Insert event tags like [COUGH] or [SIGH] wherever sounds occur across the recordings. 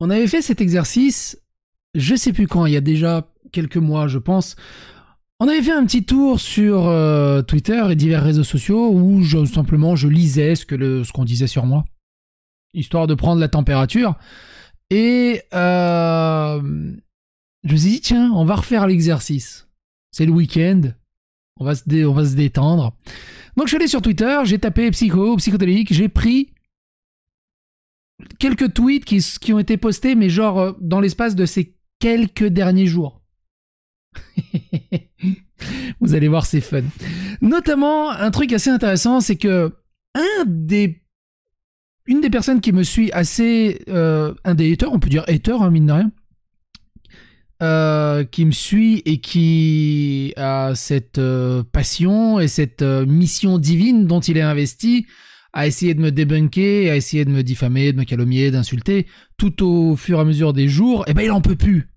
On avait fait cet exercice, je sais plus quand, il y a déjà quelques mois, je pense. On avait fait un petit tour sur euh, Twitter et divers réseaux sociaux où je, simplement je lisais ce qu'on disait sur moi, histoire de prendre la température. Et euh, je me suis dit tiens, on va refaire l'exercice. C'est le week-end, on va se, on va se détendre. Donc je suis allé sur Twitter, j'ai tapé psycho, psychodélique, j'ai pris quelques tweets qui, qui, ont été postés, mais genre euh, dans l'espace de ces quelques derniers jours. [LAUGHS] Vous allez voir, c'est fun. Notamment, un truc assez intéressant, c'est que un des une des personnes qui me suit assez, euh, un des haters, on peut dire hater, hein, mine de rien, euh, qui me suit et qui a cette passion et cette mission divine dont il est investi, à essayer de me débunker, à essayer de me diffamer, de me calomnier, d'insulter, tout au fur et à mesure des jours, eh ben il en peut plus.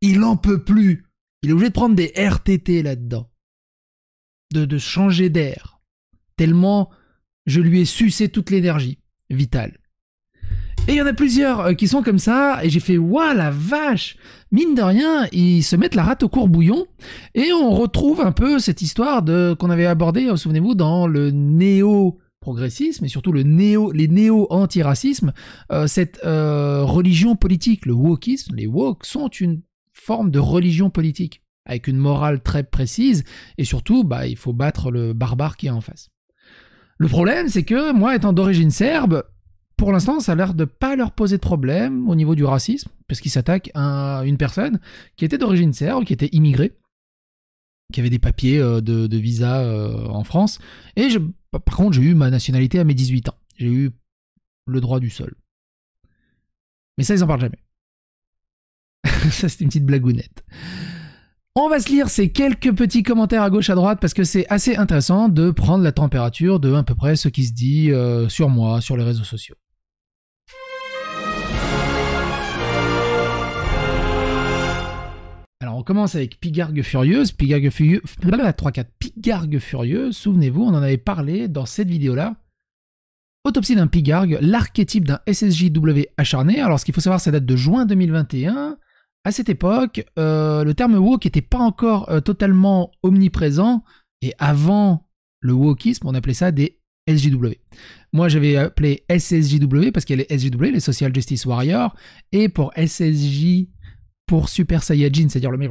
Il en peut plus. Il est obligé de prendre des RTT là-dedans. De, de changer d'air. Tellement je lui ai sucé toute l'énergie vitale. Et il y en a plusieurs euh, qui sont comme ça, et j'ai fait Waouh la vache Mine de rien, ils se mettent la rate au courbouillon, et on retrouve un peu cette histoire de qu'on avait abordée, euh, souvenez-vous, dans le néo progressisme et surtout les néo-antiracismes, euh, cette euh, religion politique, le wokisme, les woke sont une forme de religion politique avec une morale très précise et surtout, bah, il faut battre le barbare qui est en face. Le problème, c'est que moi, étant d'origine serbe, pour l'instant, ça a l'air de pas leur poser de problème au niveau du racisme, parce qu'ils s'attaquent à une personne qui était d'origine serbe, qui était immigrée, qui avait des papiers euh, de, visa en France, et je, par contre, j'ai eu ma nationalité à mes 18 ans. J'ai eu le droit du sol. Mais ça, ils en parlent jamais. [LAUGHS] ça, c'est une petite blagounette. On va se lire ces quelques petits commentaires à gauche à droite parce que c'est assez intéressant de prendre la température de à peu près ce qui se dit euh, sur moi, sur les réseaux sociaux. Alors on commence avec Pigargue Furieuse, Pigargue Furieuse, 3-4, Pigargue Furieuse, souvenez-vous, on en avait parlé dans cette vidéo-là. Autopsie d'un Pigargue, l'archétype d'un SSJW acharné. Alors ce qu'il faut savoir, ça date de juin 2021. À cette époque, euh, le terme woke n'était pas encore euh, totalement omniprésent, et avant le wokisme, on appelait ça des SJW. Moi, j'avais appelé SSJW parce qu'il y a les SJW, les Social Justice Warriors, et pour SSJ pour Super Saiyajin, c'est-à-dire le mec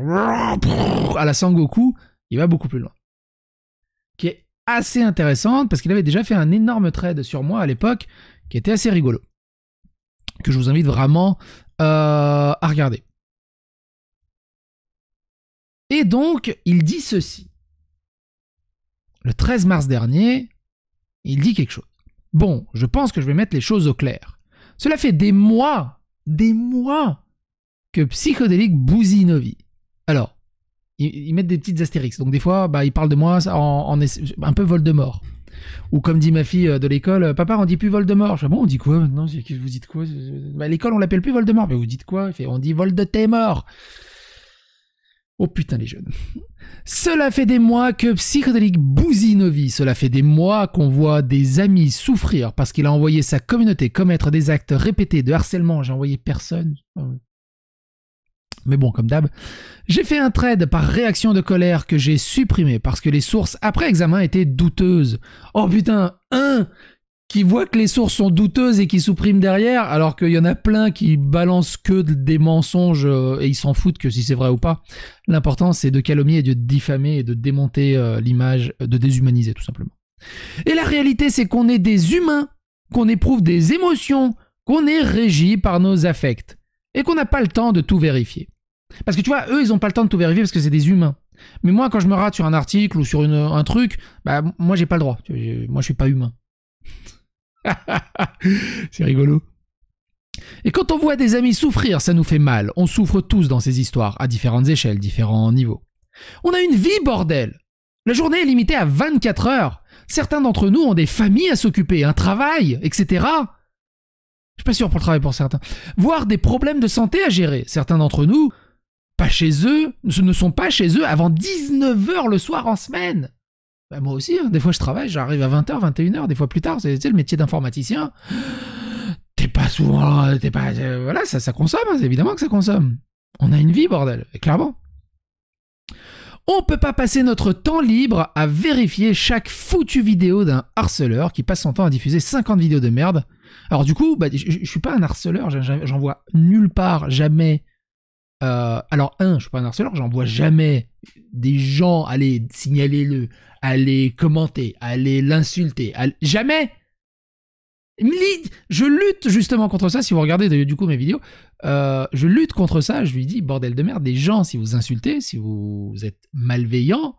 à la Sangoku, il va beaucoup plus loin. Qui est assez intéressante parce qu'il avait déjà fait un énorme trade sur moi à l'époque qui était assez rigolo. Que je vous invite vraiment euh, à regarder. Et donc, il dit ceci. Le 13 mars dernier, il dit quelque chose. Bon, je pense que je vais mettre les choses au clair. Cela fait des mois, des mois que psychodélique Bouzinovi. Alors, ils, mettent des petites astérix. Donc des fois, bah, ils parlent de moi en, un peu Voldemort. Ou comme dit ma fille euh, de l'école, papa, on dit plus Voldemort. Je dis, bon, on dit quoi maintenant? Vous dites quoi? Bah, L'école, on l'appelle plus Voldemort. Mais vous dites quoi? Fait, On dit mort. Oh putain les jeunes. [LAUGHS] Cela fait des mois que psychodélique Bouzinovi, cela fait des mois qu'on voit des amis souffrir parce qu'il a envoyé sa communauté commettre des actes répétés de harcèlement. J'ai envoyé personne. Mais bon, comme d'hab, j'ai fait un trade par réaction de colère que j'ai supprimé parce que les sources après examen étaient douteuses. Oh putain, un qui voit que les sources sont douteuses et qui supprime derrière, alors qu'il y en a plein qui balancent que des mensonges euh, et ils s'en foutent que si c'est vrai ou pas. L'important c'est de calomnier et de diffamer et de démonter euh, l'image, de déshumaniser tout simplement. Et la réalité c'est qu'on est des humains, qu'on éprouve des émotions, qu'on est régi par nos affects et qu'on n'a pas le temps de tout vérifier. Parce que tu vois, eux, ils ont pas le temps de tout vérifier parce que c'est des humains. Mais moi, quand je me rate sur un article ou sur un truc, bah, moi, j'ai pas le droit. Moi, je suis pas humain. [LAUGHS] c'est rigolo. Et quand on voit des amis souffrir, ça nous fait mal. On souffre tous dans ces histoires, à différentes échelles, différents niveaux. On a une vie, bordel La journée est limitée à 24 heures. Certains d'entre nous ont des familles à s'occuper, un travail, etc. Je suis pas sûr pour le travail pour certains. Voire des problèmes de santé à gérer. Certains d'entre nous pas chez eux, ne sont pas chez eux avant 19h le soir en semaine. Bah, moi aussi, hein. des fois je travaille, j'arrive à 20h, 21h, des fois plus tard, c'est le métier d'informaticien. T'es pas souvent, t'es pas, voilà, ça, ça consomme, hein, évidemment que ça consomme. On a une vie, bordel, clairement. On peut pas passer notre temps libre à vérifier chaque foutue vidéo d'un harceleur qui passe son temps à diffuser 50 vidéos de merde. Alors du coup, bah, je, suis pas un harceleur, j'en vois nulle part, jamais. Euh, alors un, je suis pas un harceleur, j'en vois jamais des gens aller signaler le, aller commenter, aller l'insulter, jamais. Je lutte justement contre ça. Si vous regardez du coup mes vidéos, euh, je lutte contre ça. Je lui dis bordel de merde, des gens, si vous insultez, si vous êtes malveillant,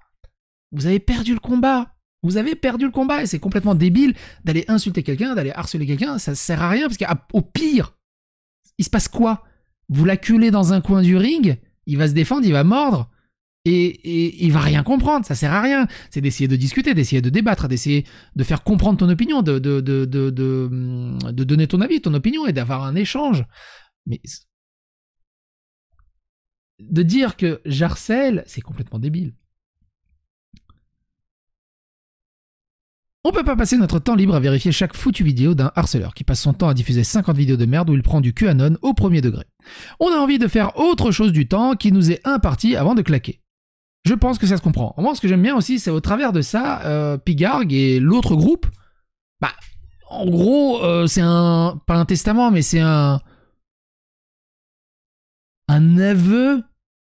vous avez perdu le combat. Vous avez perdu le combat et c'est complètement débile d'aller insulter quelqu'un, d'aller harceler quelqu'un. Ça sert à rien parce qu'au pire, il se passe quoi? Vous l'acculez dans un coin du ring, il va se défendre, il va mordre et, il va rien comprendre, ça sert à rien. C'est d'essayer de discuter, d'essayer de débattre, d'essayer de faire comprendre ton opinion, de, donner ton avis, ton opinion et d'avoir un échange. Mais de dire que j'harcèle, c'est complètement débile. On peut pas passer notre temps libre à vérifier chaque foutue vidéo d'un harceleur qui passe son temps à diffuser 50 vidéos de merde où il prend du QAnon au premier degré. On a envie de faire autre chose du temps qui nous est imparti avant de claquer. Je pense que ça se comprend. Moi, ce que j'aime bien aussi, c'est au travers de ça, euh, Pigarg et l'autre groupe, bah, en gros, euh, c'est un, pas un testament, mais c'est un, un aveu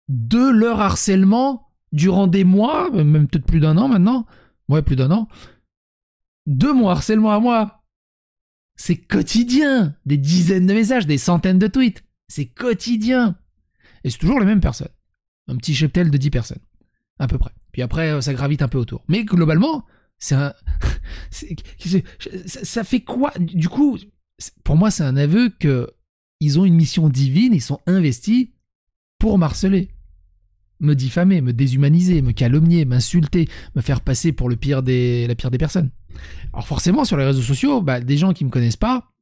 de leur harcèlement durant des mois, même peut-être plus d'un an maintenant, ouais, plus d'un an, de mon harcèlement à moi. C'est quotidien, des dizaines de messages, des centaines de tweets, c'est quotidien. Et c'est toujours les mêmes personnes. Un petit cheptel de 10 personnes à peu près. Puis après, euh, ça gravite un peu autour. Mais globalement, c'est un... [LAUGHS] ça fait quoi? Du coup, pour moi, c'est un aveu que ils ont une mission divine, ils sont investis pour marceler, me diffamer, me déshumaniser, me calomnier, m'insulter, me faire passer pour le pire des, la pire des personnes. Alors forcément, sur les réseaux sociaux, bah, des gens qui me connaissent pas,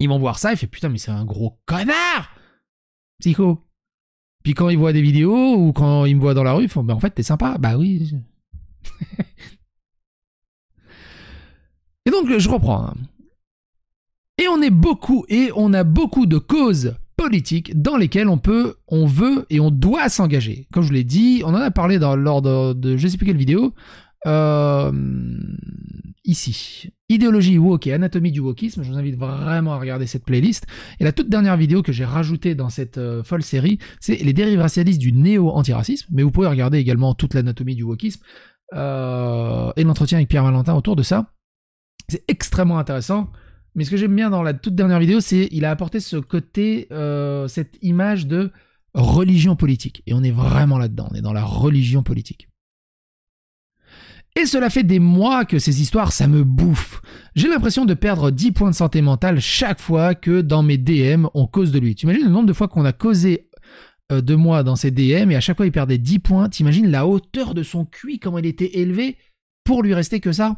ils vont voir ça et font putain, mais c'est un gros connard Psycho. Puis quand ils voient des vidéos ou quand ils me voient dans la rue, ils font bah, en fait, t'es sympa. Bah oui. [LAUGHS] et donc, je reprends. Hein. Et on est beaucoup, et on a beaucoup de causes politiques dans lesquelles on peut, on veut et on doit s'engager. Comme je vous l'ai dit, on en a parlé dans, lors de, de je sais plus quelle vidéo. Euh, ici. Idéologie woke et anatomie du wokisme. Je vous invite vraiment à regarder cette playlist. Et la toute dernière vidéo que j'ai rajoutée dans cette euh, folle série, c'est les dérives racialistes du néo-antiracisme. Mais vous pouvez regarder également toute l'anatomie du wokisme euh, et l'entretien avec Pierre Valentin autour de ça. C'est extrêmement intéressant. Mais ce que j'aime bien dans la toute dernière vidéo, c'est il a apporté ce côté, euh, cette image de religion politique. Et on est vraiment là-dedans. On est dans la religion politique. Et cela fait des mois que ces histoires, ça me bouffe. J'ai l'impression de perdre 10 points de santé mentale chaque fois que dans mes DM, on cause de lui. Tu imagines le nombre de fois qu'on a causé euh, de moi dans ses DM et à chaque fois il perdait 10 points. T'imagines la hauteur de son cuit, comment il était élevé pour lui rester que ça?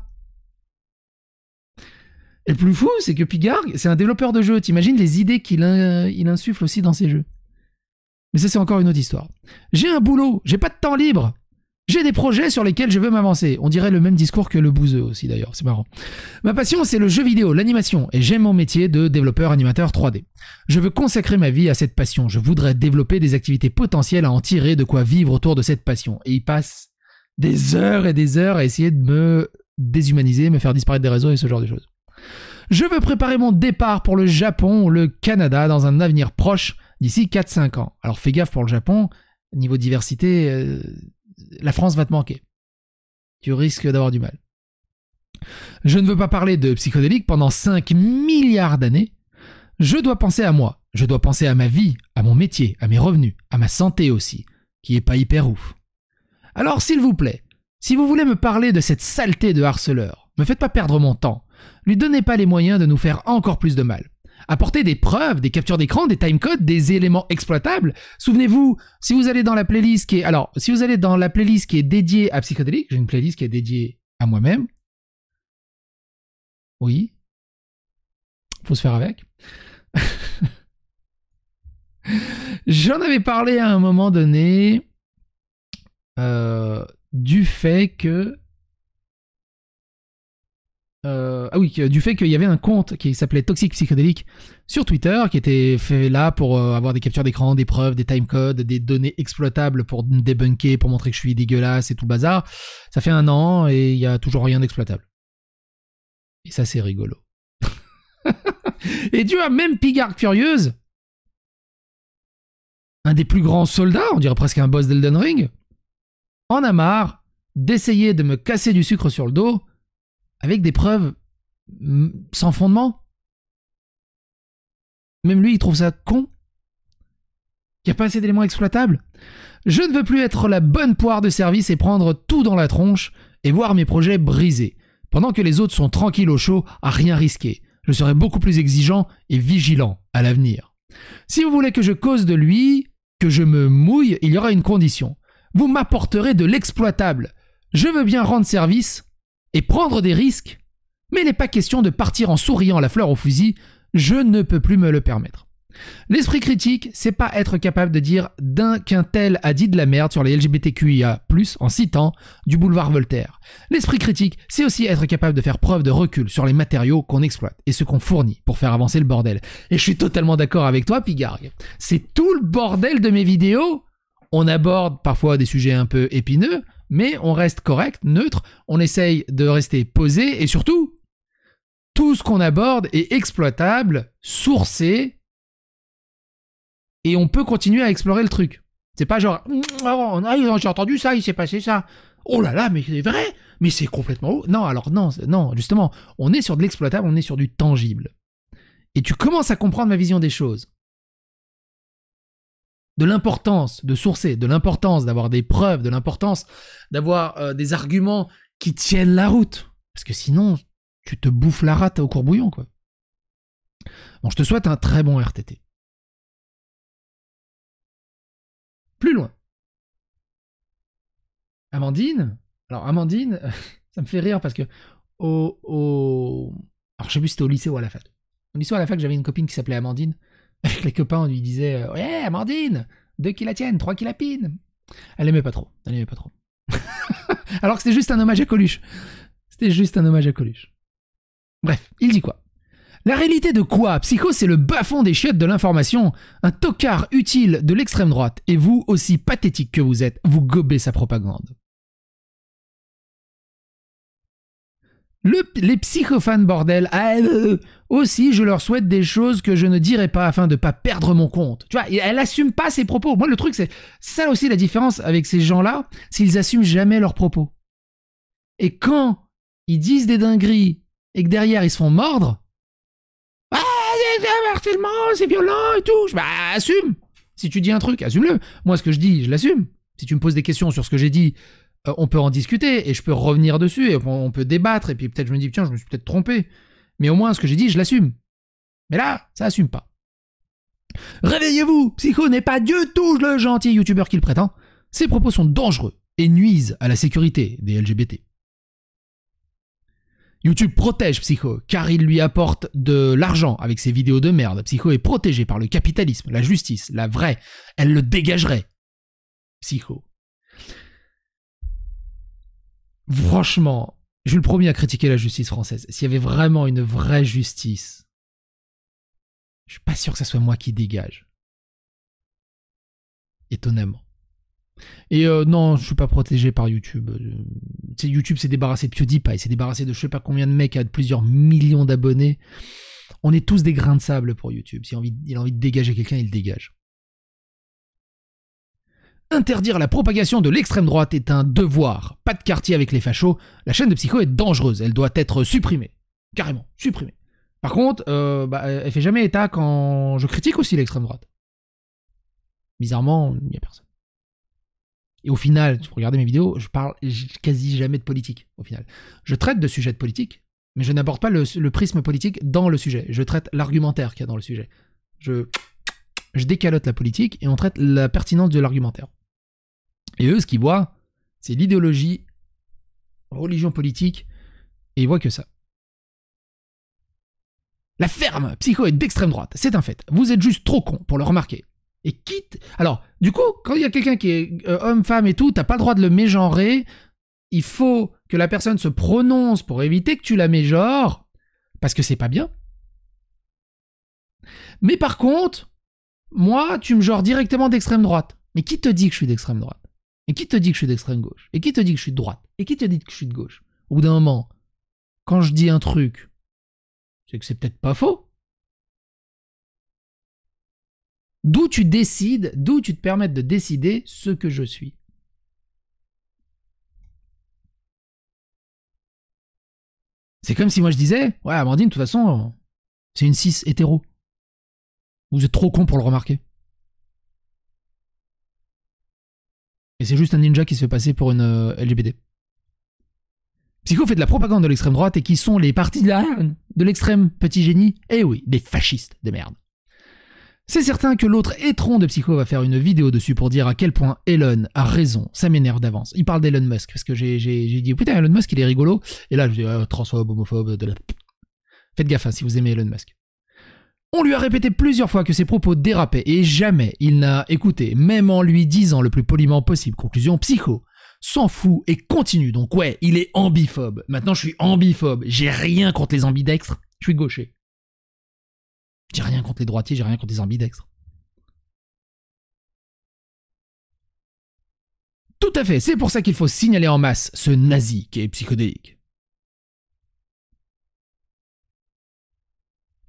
Et le plus fou, c'est que Pigarg, c'est un développeur de jeux. T'imagines les idées qu'il insuffle aussi dans ses jeux. Mais ça, c'est encore une autre histoire. J'ai un boulot, j'ai pas de temps libre. J'ai des projets sur lesquels je veux m'avancer. On dirait le même discours que le bouseux aussi d'ailleurs, c'est marrant. Ma passion c'est le jeu vidéo, l'animation, et j'aime mon métier de développeur animateur 3D. Je veux consacrer ma vie à cette passion, je voudrais développer des activités potentielles à en tirer de quoi vivre autour de cette passion. Et il passe des heures et des heures à essayer de me déshumaniser, me faire disparaître des réseaux et ce genre de choses. Je veux préparer mon départ pour le Japon ou le Canada dans un avenir proche, d'ici 4-5 ans. Alors fais gaffe pour le Japon, niveau diversité, euh, la France va te manquer. Tu risques d'avoir du mal. Je ne veux pas parler de psychodélique pendant 5 milliards d'années. Je dois penser à moi. Je dois penser à ma vie, à mon métier, à mes revenus, à ma santé aussi, qui est pas hyper ouf. Alors, s'il vous plaît, si vous voulez me parler de cette saleté de harceleur, me faites pas perdre mon temps. Lui donnez pas les moyens de nous faire encore plus de mal apporter des preuves, des captures d'écran, des timecodes, des éléments exploitables. Souvenez-vous, si vous allez dans la playlist qui est, alors, si vous allez dans la playlist qui est dédiée à psychodélique, j'ai une playlist qui est dédiée à moi-même. Oui. Faut se faire avec. [LAUGHS] J'en avais parlé à un moment donné euh, du fait que euh, ah oui, du fait qu'il y avait un compte qui s'appelait Toxic Psychedelic sur Twitter, qui était fait là pour euh, avoir des captures d'écran, des preuves, des timecodes, des données exploitables pour me débunker, pour montrer que je suis dégueulasse et tout le bazar. Ça fait un an et il y a toujours rien d'exploitable. Et ça, c'est rigolo. [LAUGHS] et tu vois, même Pigard Furieuse, un des plus grands soldats, on dirait presque un boss d'Elden Ring, en a marre d'essayer de me casser du sucre sur le dos avec des preuves sans fondement. Même lui, il trouve ça con. Il n'y a pas assez d'éléments exploitables. Je ne veux plus être la bonne poire de service et prendre tout dans la tronche et voir mes projets brisés, pendant que les autres sont tranquilles au chaud à rien risquer. Je serai beaucoup plus exigeant et vigilant à l'avenir. Si vous voulez que je cause de lui, que je me mouille, il y aura une condition. Vous m'apporterez de l'exploitable. Je veux bien rendre service, et prendre des risques, mais il n'est pas question de partir en souriant la fleur au fusil, je ne peux plus me le permettre. L'esprit critique, c'est pas être capable de dire d'un qu'un tel a dit de la merde sur les LGBTQIA+, en citant du boulevard Voltaire. L'esprit critique, c'est aussi être capable de faire preuve de recul sur les matériaux qu'on exploite et ce qu'on fournit pour faire avancer le bordel. Et je suis totalement d'accord avec toi, Pigargue. C'est tout le bordel de mes vidéos. On aborde parfois des sujets un peu épineux, mais on reste correct, neutre, on essaye de rester posé et surtout, tout ce qu'on aborde est exploitable, sourcé, et on peut continuer à explorer le truc. C'est pas genre, oh, j'ai entendu ça, il s'est passé ça. Oh là là, mais c'est vrai, mais c'est complètement. Non, alors non, non, justement, on est sur de l'exploitable, on est sur du tangible. Et tu commences à comprendre ma vision des choses de l'importance de sourcer, de l'importance d'avoir des preuves, de l'importance d'avoir euh, des arguments qui tiennent la route. Parce que sinon, tu te bouffes la rate au courbouillon, quoi. Bon, je te souhaite un très bon RTT. Plus loin. Amandine Alors, Amandine, [LAUGHS] ça me fait rire parce que au, au... Alors, je sais plus si c'était au lycée ou à la fac. Au lycée ou à la fac, j'avais une copine qui s'appelait Amandine. Avec les copains, on lui disait euh, Ouais, deux qui la tiennent, trois qui la pinent. Elle aimait pas trop. Elle aimait pas trop. [LAUGHS] Alors que c'était juste un hommage à Coluche. C'était juste un hommage à Coluche. Bref, il dit quoi La réalité de quoi Psycho, c'est le bas-fond des chiottes de l'information, un tocard utile de l'extrême droite, et vous, aussi pathétique que vous êtes, vous gobez sa propagande. Les psychophanes bordel, ah, euh, aussi je leur souhaite des choses que je ne dirai pas afin de pas perdre mon compte. Tu vois, elle assume pas ses propos. Moi le truc c'est ça aussi la différence avec ces gens-là, s'ils assument jamais leurs propos. Et quand ils disent des dingueries et que derrière ils se font mordre, ah c'est harcèlement, c'est violent et tout, bah assume. Si tu dis un truc, assume-le. Moi ce que je dis, je l'assume. Si tu me poses des questions sur ce que j'ai dit, euh, on peut en discuter et je peux revenir dessus et on peut débattre et puis peut-être je me dis tiens je me suis peut-être trompé mais au moins ce que j'ai dit je l'assume mais là ça assume pas réveillez-vous Psycho n'est pas du tout le gentil youtubeur qu'il prétend ses propos sont dangereux et nuisent à la sécurité des LGBT YouTube protège Psycho car il lui apporte de l'argent avec ses vidéos de merde. Psycho est protégé par le capitalisme, la justice, la vraie. Elle le dégagerait. Psycho. Franchement, je suis le premier à critiquer la justice française. S'il y avait vraiment une vraie justice, je suis pas sûr que ce soit moi qui dégage. Étonnamment. Et euh, non, je suis pas protégé par YouTube. Euh, YouTube s'est débarrassé de PewDiePie, s'est débarrassé de je sais pas combien de mecs à plusieurs millions d'abonnés. On est tous des grains de sable pour YouTube. S'il il a envie de dégager quelqu'un, il le dégage. Interdire la propagation de l'extrême droite est un devoir. Pas de quartier avec les fachos. La chaîne de Psycho est dangereuse. Elle doit être supprimée. Carrément, supprimée. Par contre, euh, bah, elle fait jamais état quand je critique aussi l'extrême droite. Bizarrement, il n'y a personne. Et au final, si vous regardez mes vidéos, je parle quasi jamais de politique. Au final, je traite de sujets de politique, mais je n'aborde pas le, prisme politique dans le sujet. Je traite l'argumentaire qu'il y a dans le sujet. Je, je décalote la politique et on traite la pertinence de l'argumentaire. Et eux, ce qu'ils voient, c'est l'idéologie, religion politique, et ils voient que ça. La ferme psycho est d'extrême droite, c'est un fait. Vous êtes juste trop con pour le remarquer. Et quitte. Alors, du coup, quand il y a quelqu'un qui est euh, homme, femme et tout, t'as pas le droit de le mégenrer. il faut que la personne se prononce pour éviter que tu la méjores, parce que c'est pas bien. Mais par contre, moi, tu me genres directement d'extrême droite. Mais qui te dit que je suis d'extrême droite? Et qui te dit que je suis d'extrême gauche? Et qui te dit que je suis de droite? Et qui te dit que je suis de gauche? Au bout d'un moment, quand je dis un truc, c'est que c'est peut-être pas faux. D'où tu décides, d'où tu te permets de décider ce que je suis. C'est comme si moi je disais, ouais, Amandine, de toute façon, c'est une 6 hétéro. Vous êtes trop con pour le remarquer. Et c'est juste un ninja qui se fait passer pour une euh, LGBT. Psycho fait de la propagande de l'extrême droite et qui sont les partis de l'extrême petit génie Eh oui, des fascistes de merde. C'est certain que l'autre étron de Psycho va faire une vidéo dessus pour dire à quel point Elon a raison. Ça m'énerve d'avance. Il parle d'Elon Musk parce que j'ai dit putain Elon Musk il est rigolo. Et là je dis ah, transphobe, homophobe. De la... Faites gaffe hein, si vous aimez Elon Musk. On lui a répété plusieurs fois que ses propos dérapaient et jamais il n'a écouté, même en lui disant le plus poliment possible. Conclusion, Psycho s'en fout et continue. Donc ouais, il est ambiphobe. Maintenant je suis ambiphobe. J'ai rien contre les ambidextres. Je suis gaucher. J'ai rien contre les droitiers, j'ai rien contre les ambidextres. Tout à fait, c'est pour ça qu'il faut signaler en masse ce nazi qui est psychodélique.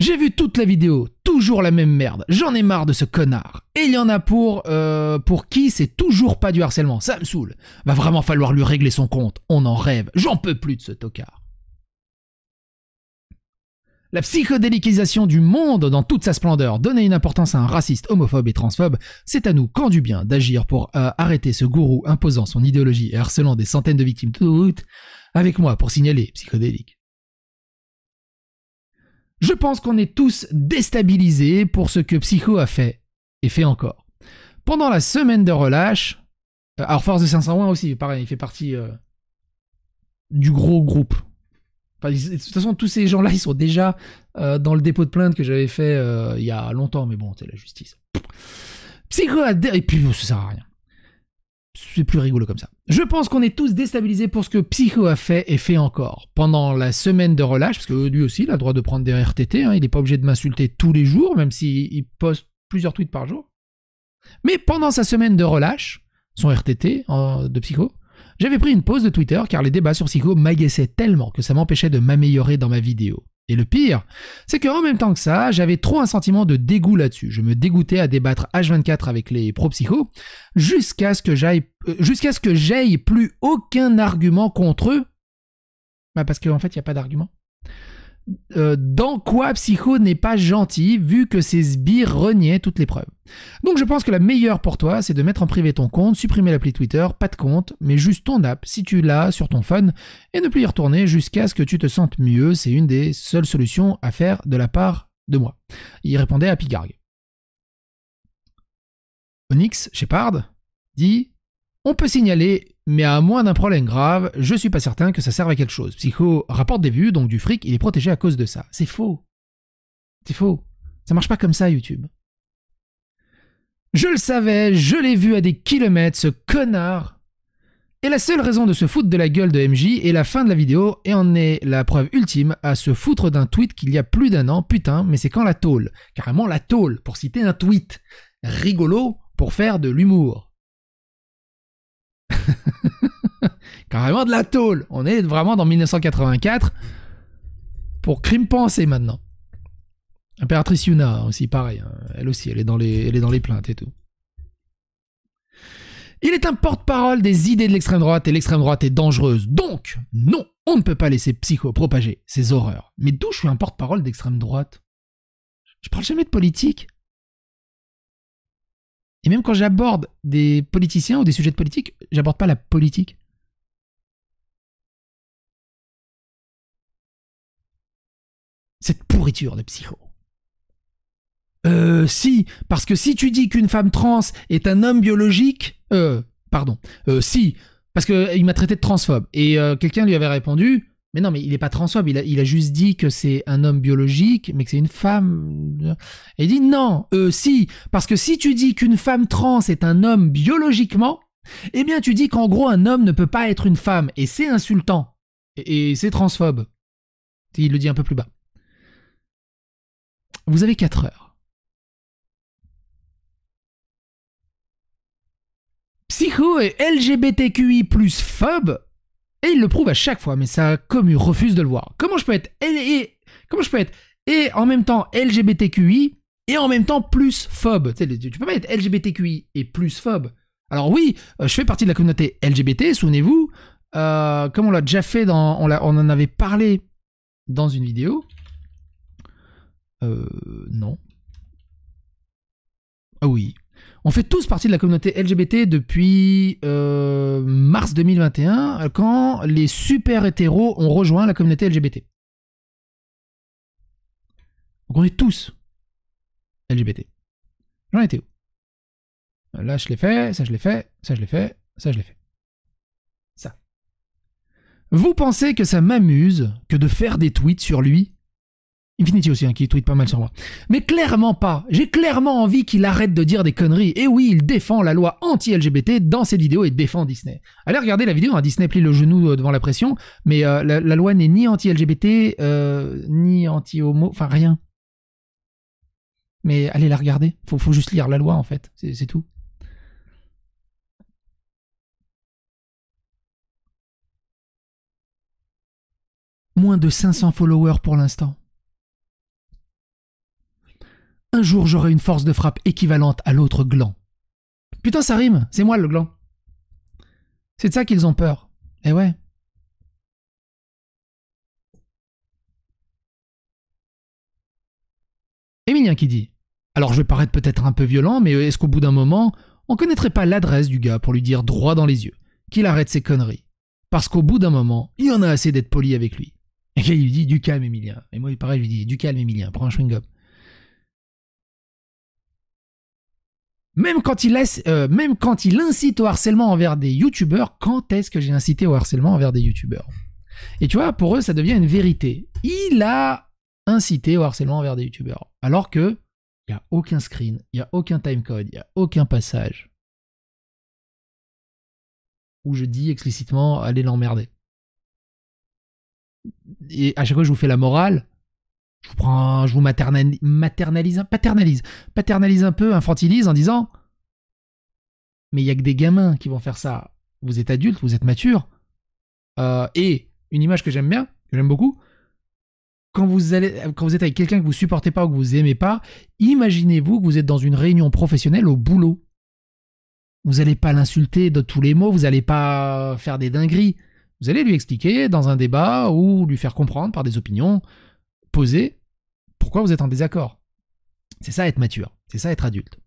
J'ai vu toute la vidéo, toujours la même merde. J'en ai marre de ce connard. Et il y en a pour euh, pour qui c'est toujours pas du harcèlement. Ça me saoule. Va vraiment falloir lui régler son compte. On en rêve. J'en peux plus de ce tocard. La psychodélicisation du monde dans toute sa splendeur, donner une importance à un raciste, homophobe et transphobe, c'est à nous, quand du bien, d'agir pour euh, arrêter ce gourou imposant son idéologie et harcelant des centaines de victimes toutes, avec moi pour signaler psychodélique. Je pense qu'on est tous déstabilisés pour ce que Psycho a fait, et fait encore. Pendant la semaine de relâche, euh, alors Force de 501 aussi, pareil, il fait partie euh, du gros groupe de toute façon, tous ces gens-là, ils sont déjà euh, dans le dépôt de plainte que j'avais fait il y a longtemps, mais bon, c'est la justice. Psycho Et puis, ça sert à rien. C'est plus rigolo comme ça. Je pense qu'on est tous déstabilisés pour ce que Psycho a fait et fait encore. Pendant la semaine de relâche, parce que lui aussi, il a le droit de prendre des RTT, hein, il n'est pas obligé de m'insulter tous les jours, même s'il poste plusieurs tweets par jour. Mais pendant sa semaine de relâche, son RTT de Psycho, j'avais pris une pause de Twitter car les débats sur Psycho m'agaçaient tellement que ça m'empêchait de m'améliorer dans ma vidéo. Et le pire, c'est qu'en même temps que ça, j'avais trop un sentiment de dégoût là-dessus. Je me dégoûtais à débattre H24 avec les pro-psycho jusqu'à ce que j'aille, euh, jusqu'à ce que j'aille plus aucun argument contre eux. Bah parce qu'en fait, il n'y a pas d'argument. Euh, dans quoi Psycho n'est pas gentil vu que ses sbires reniaient toutes les preuves. Donc je pense que la meilleure pour toi, c'est de mettre en privé ton compte, supprimer l'appli Twitter, pas de compte, mais juste ton app si tu l'as sur ton phone et ne plus y retourner jusqu'à ce que tu te sentes mieux. C'est une des seules solutions à faire de la part de moi. Il répondait à Pigarg. Onyx Shepard dit On peut signaler mais à moins d'un problème grave, je suis pas certain que ça serve à quelque chose. Psycho rapporte des vues, donc du fric, il est protégé à cause de ça. C'est faux. C'est faux. Ça marche pas comme ça, YouTube. Je le savais, je l'ai vu à des kilomètres, ce connard. Et la seule raison de se foutre de la gueule de MJ est la fin de la vidéo, et en est la preuve ultime à se foutre d'un tweet qu'il y a plus d'un an. Putain, mais c'est quand la tôle? Carrément la tôle, pour citer un tweet. Rigolo pour faire de l'humour. [LAUGHS] Carrément de la tôle. On est vraiment dans 1984 pour crime pensé maintenant. Impératrice Yuna aussi, pareil. Hein. Elle aussi, elle est, dans les, elle est dans les plaintes et tout. Il est un porte-parole des idées de l'extrême droite et l'extrême droite est dangereuse. Donc, non, on ne peut pas laisser Psycho propager ces horreurs. Mais d'où je suis un porte-parole d'extrême droite? Je parle jamais de politique. Et même quand j'aborde des politiciens ou des sujets de politique, j'aborde pas la politique. Cette pourriture de psycho. Euh, si, parce que si tu dis qu'une femme trans est un homme biologique, euh, pardon, euh, si, parce qu'il m'a traité de transphobe, et euh, quelqu'un lui avait répondu, mais non, mais il n'est pas transphobe, il a, juste dit que c'est un homme biologique, mais que c'est une femme. Et il dit non, euh, si, parce que si tu dis qu'une femme trans est un homme biologiquement, Eh bien, tu dis qu'en gros, un homme ne peut pas être une femme, et c'est insultant, et, et c'est transphobe. Il le dit un peu plus bas. Vous avez 4 heures. Psycho est LGBTQI plus phobe, et il le prouve à chaque fois, mais sa commu refuse de le voir. Comment je peux être et, comment je peux être et en même temps LGBTQI et en même temps plus phobe? Tu sais, tu peux pas être LGBTQI et plus phobe. Alors oui, euh, je fais partie de la communauté LGBT, souvenez-vous, euh, comme on l'a déjà fait dans, on, on, en avait parlé dans une vidéo. Euh, non. Ah oui. On fait tous partie de la communauté LGBT depuis euh, mars 2021, quand les super hétéros ont rejoint la communauté LGBT. Donc on est tous LGBT. J'en étais où? Là, je l'ai fait, ça je l'ai fait, ça je l'ai fait, ça je l'ai fait. Ça. Vous pensez que ça m'amuse que de faire des tweets sur lui? Infinity aussi, hein, qui tweet pas mal sur moi. Mais clairement pas. J'ai clairement envie qu'il arrête de dire des conneries. Et oui, il défend la loi anti-LGBT dans cette vidéo et défend Disney. Allez regarder la vidéo, hein, Disney plie le genou euh, devant la pression, mais euh, la, loi n'est ni anti-LGBT, euh, ni anti-homo, enfin rien. Mais allez la regarder. Faut, faut juste lire la loi en fait, c'est tout. Moins de 500 followers pour l'instant. Un jour j'aurai une force de frappe équivalente à l'autre gland. Putain, ça rime, c'est moi le gland. C'est de ça qu'ils ont peur. Eh ouais. Emilien qui dit alors je vais paraître peut-être un peu violent, mais est-ce qu'au bout d'un moment, on connaîtrait pas l'adresse du gars pour lui dire droit dans les yeux qu'il arrête ses conneries? Parce qu'au bout d'un moment, il y en a assez d'être poli avec lui. Et il lui dit du calme, Emilien. Et moi, pareil, je lui dis du calme, Emilien, prends un chewing-gum. Même quand, il laisse, euh, même quand il incite au harcèlement envers des youtubeurs, quand est-ce que j'ai incité au harcèlement envers des youtubeurs? Et tu vois, pour eux, ça devient une vérité. Il a incité au harcèlement envers des youtubeurs. Alors que il n'y a aucun screen, il n'y a aucun timecode, il n'y a aucun passage où je dis explicitement allez l'emmerder. Et à chaque fois je vous fais la morale, je vous prends, je vous maternalise, paternalise, paternalise un peu, infantilise en disant mais il y a que des gamins qui vont faire ça. Vous êtes adulte, vous êtes mature. Euh, et une image que j'aime bien, que j'aime beaucoup, quand vous, allez, quand vous êtes avec quelqu'un que vous supportez pas ou que vous aimez pas, imaginez-vous que vous êtes dans une réunion professionnelle au boulot. Vous n'allez pas l'insulter de tous les mots, vous n'allez pas faire des dingueries. Vous allez lui expliquer dans un débat ou lui faire comprendre par des opinions pourquoi vous êtes en désaccord? C'est ça être mature, c'est ça être adulte.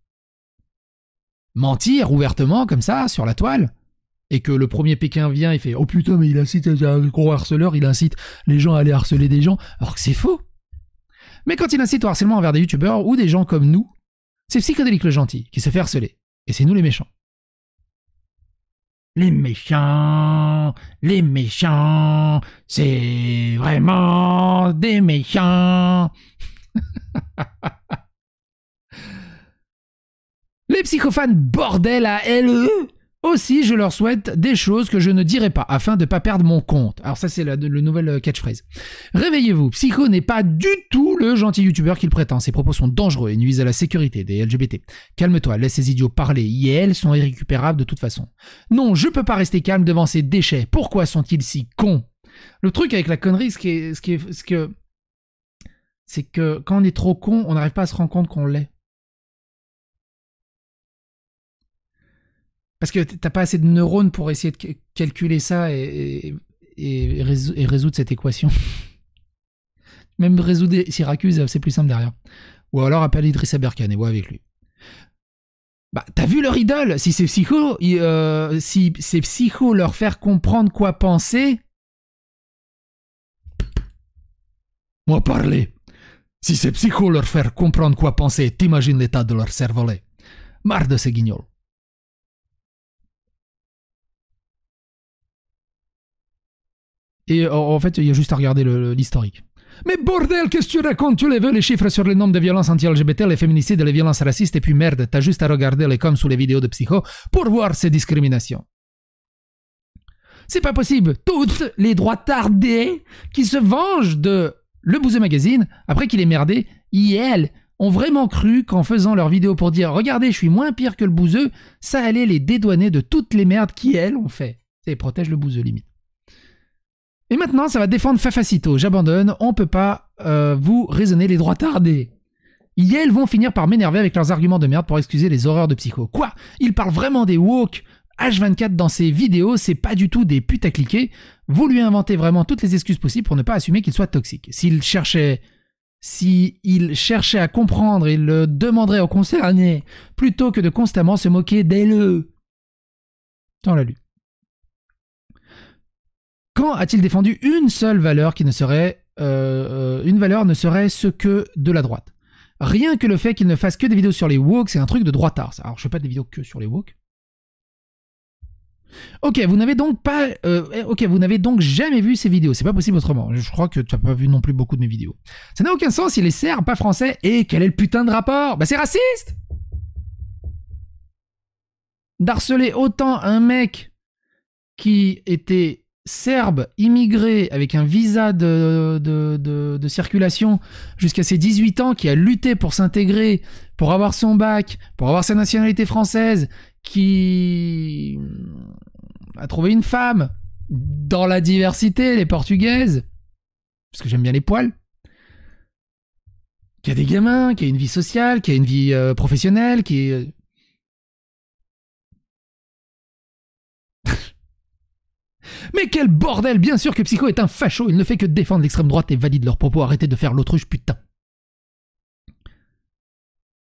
Mentir ouvertement comme ça sur la toile, et que le premier Pékin vient et fait Oh putain, mais il incite un gros harceleur, il incite les gens à aller harceler des gens, alors que c'est faux. Mais quand il incite au harcèlement envers des youtubeurs ou des gens comme nous, c'est psychodélique le gentil qui se fait harceler. Et c'est nous les méchants. Les méchants, les méchants, c'est vraiment des méchants. [LAUGHS] les psychophanes bordel à LE aussi, je leur souhaite des choses que je ne dirai pas afin de ne pas perdre mon compte. Alors ça, c'est le, nouvel euh, catchphrase. Réveillez-vous, Psycho n'est pas du tout le gentil youtubeur qu'il prétend. Ses propos sont dangereux et nuisent à la sécurité des LGBT. Calme-toi, laisse ces idiots parler. Elles sont irrécupérables de toute façon. Non, je peux pas rester calme devant ces déchets. Pourquoi sont-ils si cons? Le truc avec la connerie, ce que, c'est que quand on est trop con, on n'arrive pas à se rendre compte qu'on l'est. Parce que t'as pas assez de neurones pour essayer de calculer ça et, résoudre cette équation. [LAUGHS] Même résoudre Syracuse, c'est plus simple derrière. Ou alors appelle Idriss Aberkan et vois avec lui. Bah, t'as vu leur idole? Si c'est psycho, euh, si c'est psycho leur faire comprendre quoi penser. Moi parler. Si c'est psycho leur faire comprendre quoi penser, t'imagines l'état de leur cervelet. Marre de ces guignols. Et en fait, il y a juste à regarder l'historique. Mais bordel, qu'est-ce que tu racontes? Tu les veux les chiffres sur le nombre de violences anti-LGBT, les féminicides, les violences racistes, et puis merde, t'as juste à regarder les coms sous les vidéos de Psycho pour voir ces discriminations. C'est pas possible. Toutes les droits tardés qui se vengent de Le Bouzeux Magazine, après qu'il ait merdé, ils, ont vraiment cru qu'en faisant leur vidéo pour dire Regardez, je suis moins pire que le Bouzeux, ça allait les dédouaner de toutes les merdes qui, elles, ont fait. Ça protège le Bouzeux, limite. Et maintenant, ça va défendre Fafacito. J'abandonne, on peut pas euh, vous raisonner les droits tardés. Ils vont finir par m'énerver avec leurs arguments de merde pour excuser les horreurs de Psycho. Quoi? Ils parlent vraiment des woke H24 dans ses vidéos, c'est pas du tout des cliquer. Vous lui inventez vraiment toutes les excuses possibles pour ne pas assumer qu'il soit toxique. S'il cherchait s'il cherchait à comprendre, il le demanderait aux concernés, plutôt que de constamment se moquer d'elle. Dans la lu. Quand a-t-il défendu une seule valeur qui ne serait euh, euh, une valeur ne serait ce que de la droite? Rien que le fait qu'il ne fasse que des vidéos sur les woke, c'est un truc de droitard. Alors je fais pas des vidéos que sur les woke. Ok, vous n'avez donc pas, euh, ok, vous n'avez donc jamais vu ces vidéos. C'est pas possible autrement. Je crois que tu n'as pas vu non plus beaucoup de mes vidéos. Ça n'a aucun sens. Il est serbe, pas français. Et quel est le putain de rapport? Bah c'est raciste. D'harceler autant un mec qui était serbe, immigré, avec un visa de, circulation jusqu'à ses 18 ans, qui a lutté pour s'intégrer, pour avoir son bac, pour avoir sa nationalité française, qui a trouvé une femme dans la diversité, les portugaises, parce que j'aime bien les poils, qui a des gamins, qui a une vie sociale, qui a une vie euh, professionnelle, qui Mais quel bordel Bien sûr que Psycho est un facho, il ne fait que défendre l'extrême droite et valide leurs propos, arrêtez de faire l'autruche, putain.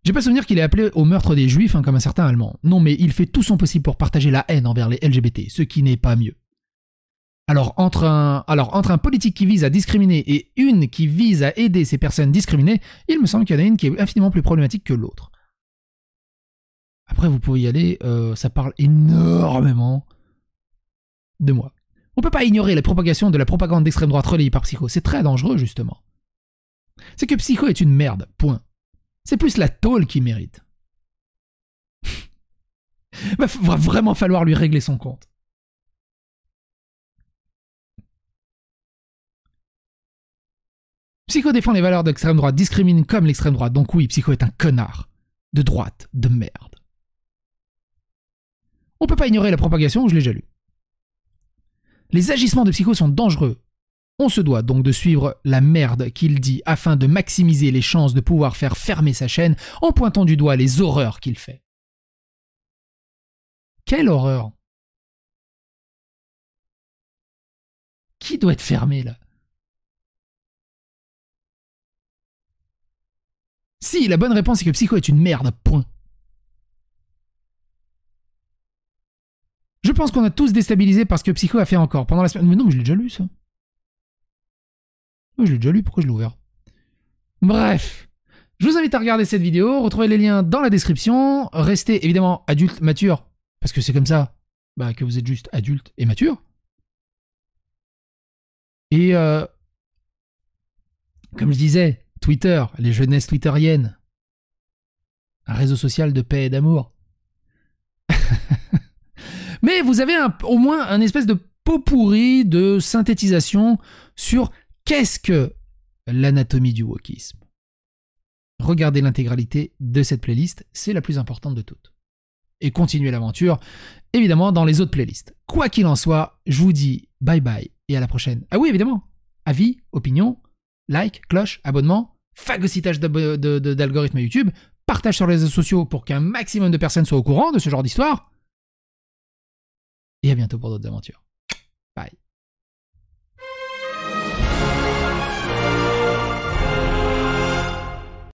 J'ai pas souvenir qu'il ait appelé au meurtre des juifs hein, comme un certain Allemand. Non mais il fait tout son possible pour partager la haine envers les LGBT, ce qui n'est pas mieux. Alors entre, un, alors entre un politique qui vise à discriminer et une qui vise à aider ces personnes discriminées, il me semble qu'il y en a une qui est infiniment plus problématique que l'autre. Après vous pouvez y aller, euh, ça parle énormément de moi. On peut pas ignorer la propagation de la propagande d'extrême droite relayée par Psycho. C'est très dangereux, justement. C'est que Psycho est une merde, point. C'est plus la tôle qui mérite. [LAUGHS] va vraiment falloir lui régler son compte. Psycho défend les valeurs d'extrême droite, discrimine comme l'extrême droite. Donc oui, Psycho est un connard. De droite, de merde. On peut pas ignorer la propagation, je l'ai déjà lu. Les agissements de Psycho sont dangereux. On se doit donc de suivre la merde qu'il dit afin de maximiser les chances de pouvoir faire fermer sa chaîne en pointant du doigt les horreurs qu'il fait. Quelle horreur Qui doit être fermé là? Si, la bonne réponse est que Psycho est une merde, point. Pense qu'on a tous déstabilisé parce que Psycho a fait encore pendant la semaine. Mais non, mais je l'ai déjà lu ça. je l'ai déjà lu, pourquoi je l'ai ouvert? Bref. Je vous invite à regarder cette vidéo, retrouvez les liens dans la description. Restez évidemment adulte, mature, parce que c'est comme ça bah, que vous êtes juste adulte et mature. Et euh, comme je disais, Twitter, les jeunesses twitteriennes, un réseau social de paix et d'amour. [LAUGHS] Mais vous avez au moins un espèce de pot pourri de synthétisation sur qu'est-ce que l'anatomie du wokisme. Regardez l'intégralité de cette playlist, c'est la plus importante de toutes. Et continuez l'aventure, évidemment, dans les autres playlists. Quoi qu'il en soit, je vous dis bye bye et à la prochaine. Ah oui, évidemment, avis, opinion, like, cloche, abonnement, phagocytage d'algorithmes YouTube, partage sur les réseaux sociaux pour qu'un maximum de personnes soient au courant de ce genre d'histoire et à bientôt pour d'autres aventures.